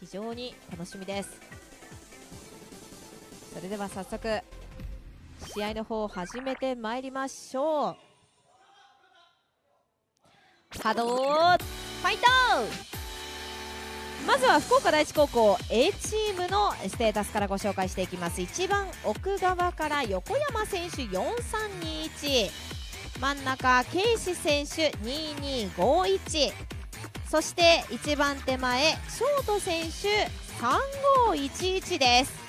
非常に楽しみです。それでは早速試合の方を始めてまいりましょう。波動ファイト！まずは福岡第一高校 A チームのステータスからご紹介していきます。一番奥側から横山選手4321真ん中ケイシ選手2251そして一番手前ショート選手3511です。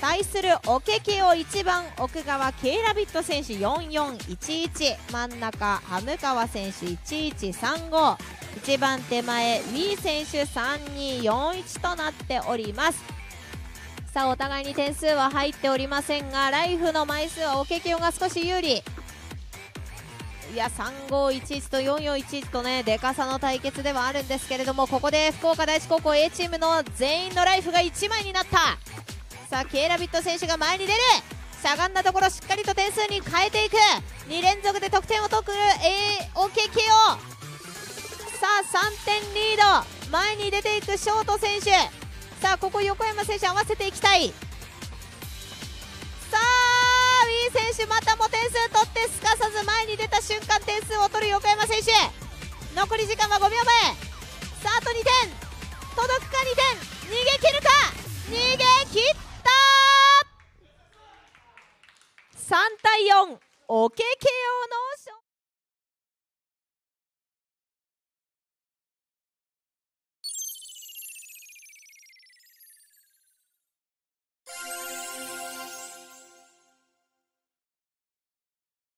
対するオケケオ1番奥側ケイラビット選手4411真ん中ハムカワ選手1135一番手前ウィー選手3241となっております。さあお互いに点数は入っておりませんがライフの枚数はオケケオが少し有利。いや3511と4411とねでかさの対決ではあるんですけれどもここで福岡第一高校 A チームの全員のライフが1枚になった。さあケイラビット選手が前に出る。しゃがんだところしっかりと点数に変えていく。2連続で得点を取る。AOKK をさあ3点リード。前に出ていくショート選手。さあここ横山選手合わせていきたい。さあウィー選手またも点数取ってすかさず前に出た瞬間点数を取る横山選手。残り時間は5秒前。さああと2点。届くか2点。逃げ切るか。逃げ切った。3対4オケケオ